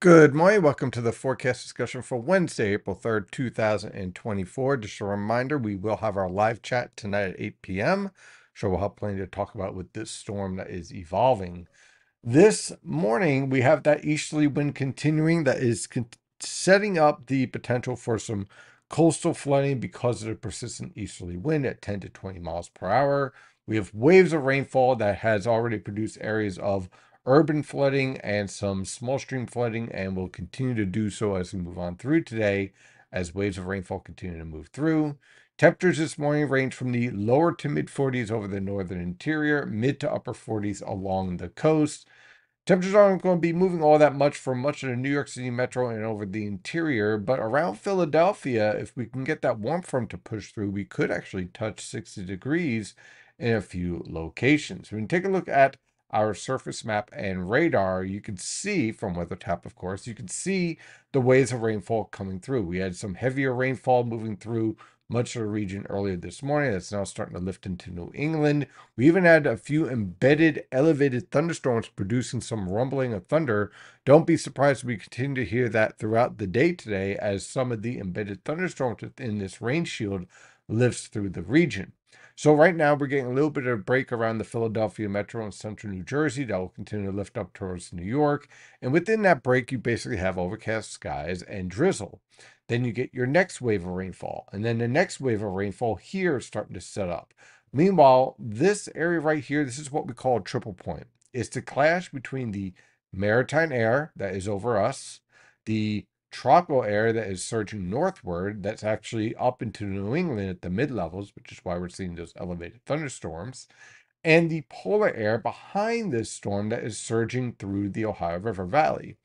Good morning. Welcome to the forecast discussion for Wednesday, April 3rd, 2024. Just a reminder, we will have our live chat tonight at 8 p.m. So we'll have plenty to talk about with this storm that is evolving. This morning, we have that easterly wind continuing that is con- setting up the potential for some coastal flooding because of the persistent easterly wind at 10 to 20 miles per hour. We have waves of rainfall that has already produced areas of urban flooding and some small stream flooding, and will continue to do so as we move on through today as waves of rainfall continue to move through. Temperatures this morning range from the lower to mid 40s over the northern interior, mid to upper 40s along the coast. Temperatures aren't going to be moving all that much for much of the New York City metro and over the interior, but around Philadelphia, if we can get that warm front to push through, we could actually touch 60 degrees in a few locations. When you take a look at our surface map and radar, you can see from WeatherTap, of course, you can see the waves of rainfall coming through. We had some heavier rainfall moving through much of the region earlier this morning. That's now starting to lift into New England. We even had a few embedded elevated thunderstorms producing some rumbling of thunder. Don't be surprised we continue to hear that throughout the day today as some of the embedded thunderstorms within this rain shield lifts through the region. So right now we're getting a little bit of a break around the Philadelphia metro and central New Jersey that will continue to lift up towards New York. And within that break, you basically have overcast skies and drizzle. Then you get your next wave of rainfall. And then the next wave of rainfall here is starting to set up. Meanwhile, this area right here, this is what we call a triple point. It's the clash between the maritime air that is over us, the tropical air that is surging northward that's actually up into New England at the mid levels, which is why we're seeing those elevated thunderstorms, and the polar air behind this storm that is surging through the Ohio River Valley.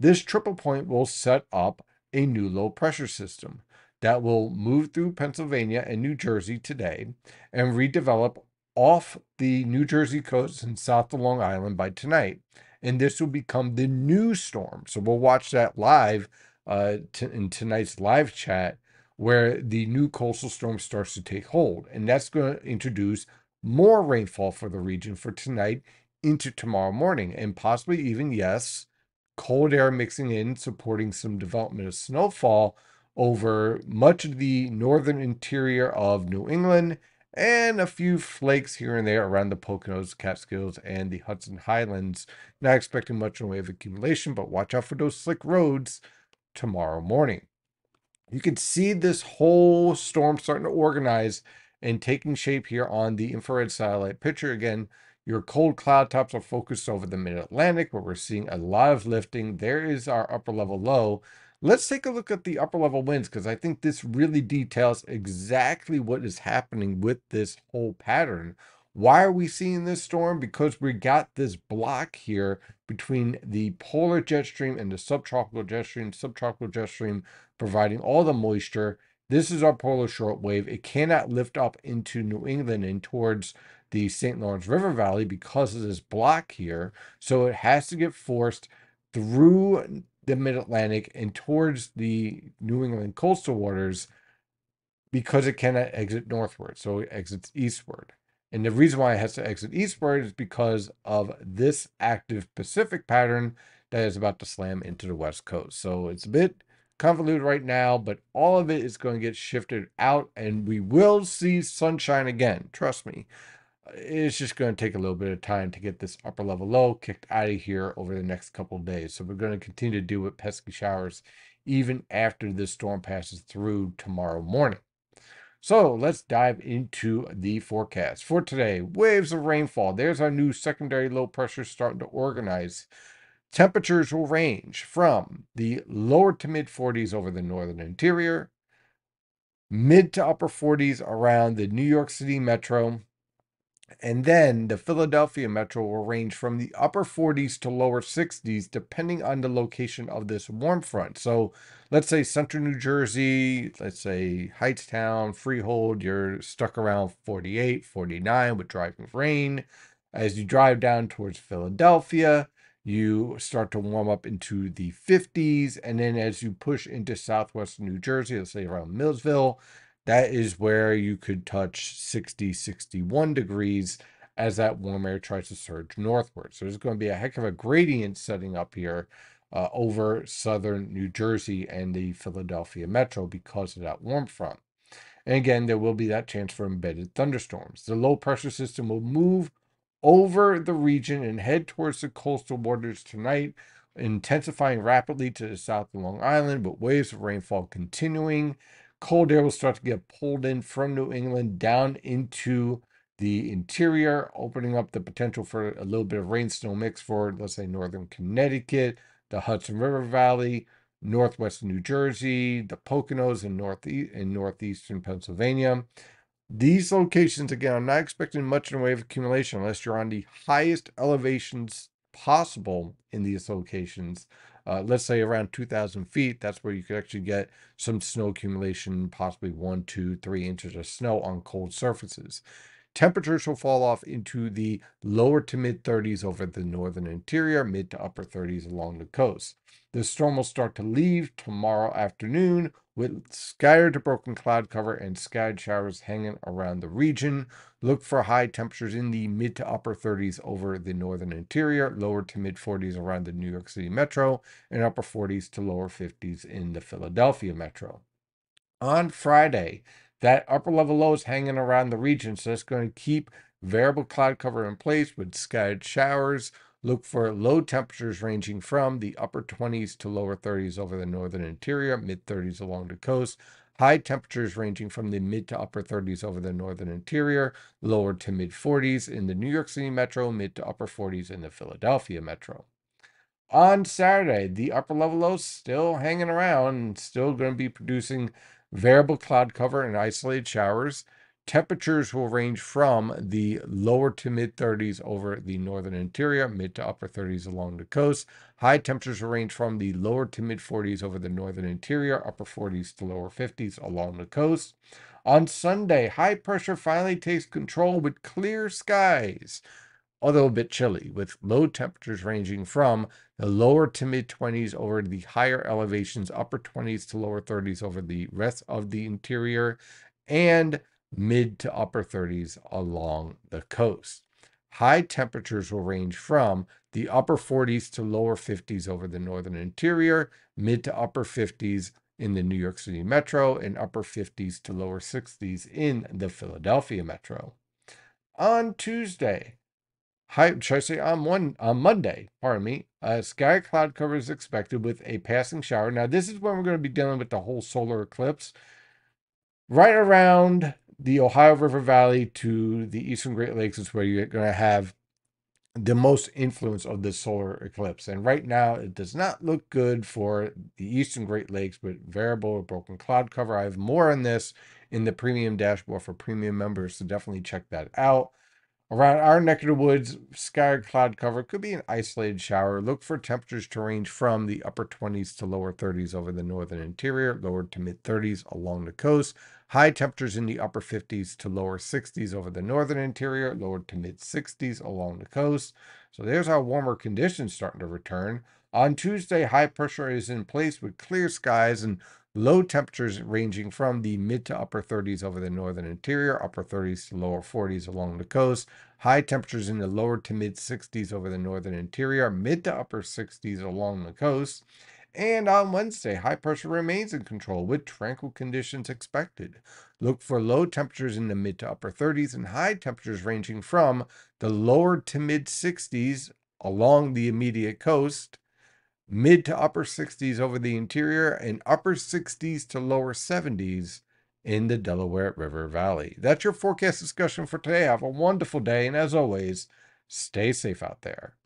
This triple point will set up a new low pressure system that will move through Pennsylvania and New Jersey today and redevelop off the New Jersey coast and south of Long Island by tonight. And this will become the new storm. So we'll watch that live uh, t- in tonight's live chat where the new coastal storm starts to take hold. And that's going to introduce more rainfall for the region for tonight into tomorrow morning, and possibly even, yes, cold air mixing in, supporting some development of snowfall over much of the northern interior of New England and a few flakes here and there around the Poconos, Catskills, and the Hudson Highlands. Not expecting much in the way of accumulation, but watch out for those slick roads tomorrow morning. You can see this whole storm starting to organize and taking shape here on the infrared satellite picture. Again, your cold cloud tops are focused over the mid Atlantic, where we're seeing a lot of lifting. There is our upper level low. Let's take a look at the upper level winds because I think this really details exactly what is happening with this whole pattern. Why are we seeing this storm? Because we got this block here between the polar jet stream and the subtropical jet stream, subtropical jet stream providing all the moisture. This is our polar short wave. It cannot lift up into New England and towards the St. Lawrence River Valley because of this block here. So it has to get forced through the mid Atlantic and towards the New England coastal waters because it cannot exit northward. So it exits eastward. And the reason why it has to exit eastward is because of this active Pacific pattern that is about to slam into the west coast. So it's a bit convoluted right now, but all of it is going to get shifted out and we will see sunshine again. Trust me. It's just going to take a little bit of time to get this upper level low kicked out of here over the next couple days. So we're going to continue to deal with pesky showers even after this storm passes through tomorrow morning. So let's dive into the forecast for today. Waves of rainfall. There's our new secondary low pressure starting to organize. Temperatures will range from the lower to mid 40s over the northern interior, mid to upper 40s around the New York City metro, and then the Philadelphia metro will range from the upper 40s to lower 60s, depending on the location of this warm front. So let's say central New Jersey, let's say Hightstown, Freehold, you're stuck around 48, 49 with driving rain. As you drive down towards Philadelphia, you start to warm up into the 50s. And then as you push into southwestern New Jersey, let's say around Millville, that is where you could touch 60, 61 degrees as that warm air tries to surge northward. So there's going to be a heck of a gradient setting up here uh, over southern New Jersey and the Philadelphia metro because of that warm front. And again, there will be that chance for embedded thunderstorms. The low pressure system will move over the region and head towards the coastal waters tonight, intensifying rapidly to the south of Long Island, with waves of rainfall continuing. Cold air will start to get pulled in from New England down into the interior, opening up the potential for a little bit of rain snow mix for, let's say, northern Connecticut, the Hudson River Valley, northwest New Jersey, the Poconos, and northeast in northeastern Pennsylvania. These locations, again, I'm not expecting much in the way of accumulation unless you're on the highest elevations possible in these locations. Uh, let's say around 2,000 feet, that's where you could actually get some snow accumulation, possibly one, two, three inches of snow on cold surfaces. Temperatures will fall off into the lower to mid 30s over the northern interior, mid to upper 30s along the coast. The storm will start to leave tomorrow afternoon with scattered to broken cloud cover and scattered showers hanging around the region. Look for high temperatures in the mid to upper 30s over the northern interior, lower to mid 40s around the New York City metro, and upper 40s to lower 50s in the Philadelphia metro. On Friday, that upper level low is hanging around the region, so that's going to keep variable cloud cover in place with scattered showers. Look for low temperatures ranging from the upper 20s to lower 30s over the northern interior, mid 30s along the coast. High temperatures ranging from the mid to upper 30s over the northern interior, lower to mid 40s in the New York City metro, mid to upper 40s in the Philadelphia metro. On Saturday, the upper level lows still hanging around, still going to be producing variable cloud cover and isolated showers. Temperatures will range from the lower to mid 30s over the northern interior, mid to upper 30s along the coast. High temperatures will range from the lower to mid 40s over the northern interior, upper 40s to lower 50s along the coast. On Sunday, high pressure finally takes control with clear skies although a bit chilly, with low temperatures ranging from the lower to mid 20s over the higher elevations, upper 20s to lower 30s over the rest of the interior, and mid to upper 30s along the coast. High temperatures will range from the upper 40s to lower 50s over the northern interior, mid to upper 50s in the New York City metro, and upper 50s to lower 60s in the Philadelphia metro. On Tuesday, High, should I say on one on Monday? Pardon me. Uh, sky cloud cover is expected with a passing shower. Now, this is when we're going to be dealing with the whole solar eclipse, right around the Ohio River Valley to the Eastern Great Lakes is where you're going to have the most influence of this solar eclipse. And right now, it does not look good for the Eastern Great Lakes with variable or broken cloud cover. I have more on this in the premium dashboard for premium members, so definitely check that out. Around our neck of the woods, sky cloud cover could be an isolated shower. Look for temperatures to range from the upper 20s to lower 30s over the northern interior, lower to mid 30s along the coast. High temperatures in the upper 50s to lower 60s over the northern interior, lower to mid 60s along the coast. So there's our warmer conditions starting to return. On Tuesday, high pressure is in place with clear skies and Low temperatures ranging from the mid to upper 30s over the northern interior, upper 30s to lower 40s along the coast. High temperatures in the lower to mid 60s over the northern interior, mid to upper 60s along the coast. And on Wednesday, high pressure remains in control with tranquil conditions expected. Look for low temperatures in the mid to upper 30s and high temperatures ranging from the lower to mid 60s along the immediate coast mid to upper 60s over the interior, and upper 60s to lower 70s in the Delaware River Valley. That's your forecast discussion for today. Have a wonderful day, and as always, stay safe out there.